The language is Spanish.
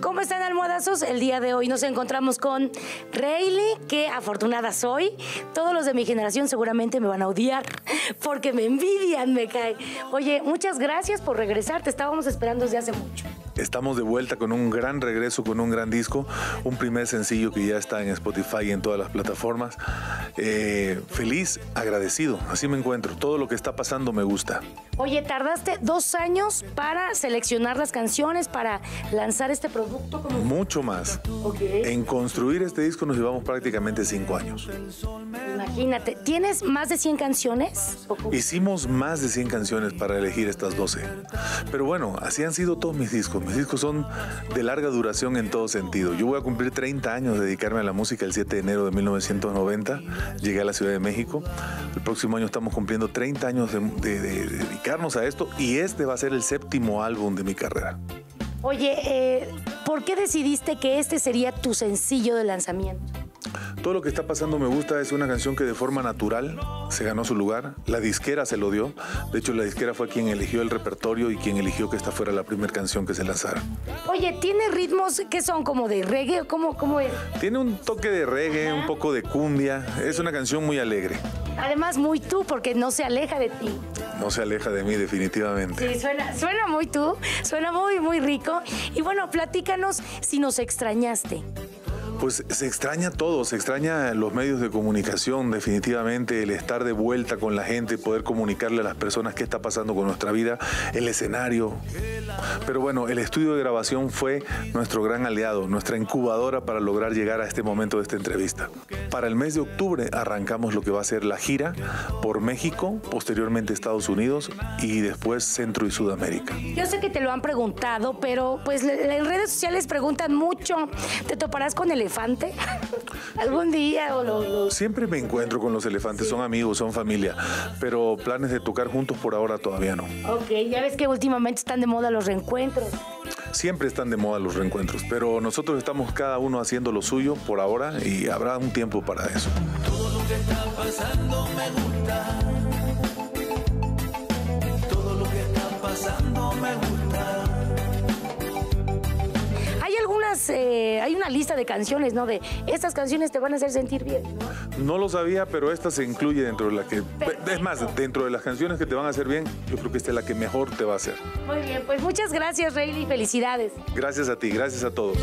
¿Cómo están almohadazos? El día de hoy nos encontramos con Rayleigh, que afortunada soy. Todos los de mi generación seguramente me van a odiar porque me envidian, me cae. Oye, muchas gracias por regresar, te estábamos esperando desde hace mucho. Estamos de vuelta con un gran regreso, con un gran disco, un primer sencillo que ya está en Spotify y en todas las plataformas. Eh, feliz, agradecido, así me encuentro. Todo lo que está pasando me gusta. Oye, tardaste dos años para seleccionar las canciones, para lanzar este producto. Como... Mucho más. Okay. En construir este disco nos llevamos prácticamente cinco años. Imagínate, ¿tienes más de 100 canciones? Hicimos más de 100 canciones para elegir estas 12. Pero bueno, así han sido todos mis discos. Mis discos son de larga duración en todo sentido. Yo voy a cumplir 30 años de dedicarme a la música el 7 de enero de 1990. Llegué a la Ciudad de México. El próximo año estamos cumpliendo 30 años de, de, de dedicarnos a esto y este va a ser el séptimo álbum de mi carrera. Oye, eh, ¿por qué decidiste que este sería tu sencillo de lanzamiento? Todo lo que está pasando me gusta, es una canción que de forma natural se ganó su lugar, la disquera se lo dio, de hecho la disquera fue quien eligió el repertorio y quien eligió que esta fuera la primera canción que se lanzara. Oye, ¿tiene ritmos que son como de reggae? ¿Cómo, cómo es? Tiene un toque de reggae, un poco de cumbia, es una canción muy alegre. Además muy tú, porque no se aleja de ti. No se aleja de mí definitivamente. Sí, suena, suena muy tú, suena muy, muy rico. Y bueno, platícanos si nos extrañaste. Pues se extraña todo, se extraña los medios de comunicación, definitivamente, el estar de vuelta con la gente, poder comunicarle a las personas qué está pasando con nuestra vida, el escenario. Pero bueno, el estudio de grabación fue nuestro gran aliado, nuestra incubadora para lograr llegar a este momento de esta entrevista. Para el mes de octubre arrancamos lo que va a ser la gira por México, posteriormente Estados Unidos y después Centro y Sudamérica. Yo sé que te lo han preguntado, pero pues en redes sociales preguntan mucho. ¿Te toparás con el elefante? ¿Algún día? O lo, lo... Siempre me encuentro con los elefantes, sí. son amigos, son familia, pero planes de tocar juntos por ahora todavía no. Ok, ya ves que últimamente están de moda los reencuentros. Siempre están de moda los reencuentros, pero nosotros estamos cada uno haciendo lo suyo por ahora y habrá un tiempo para eso. Todo lo que está pasando me gusta. Todo lo que está pasando me gusta eh, hay una lista de canciones, ¿no? De estas canciones te van a hacer sentir bien, ¿no? No lo sabía, pero esta se incluye dentro de la que... Perfecto. Es más, dentro de las canciones que te van a hacer bien, yo creo que esta es la que mejor te va a hacer. Muy bien, pues muchas gracias, Rayleigh, felicidades. Gracias a ti, gracias a todos.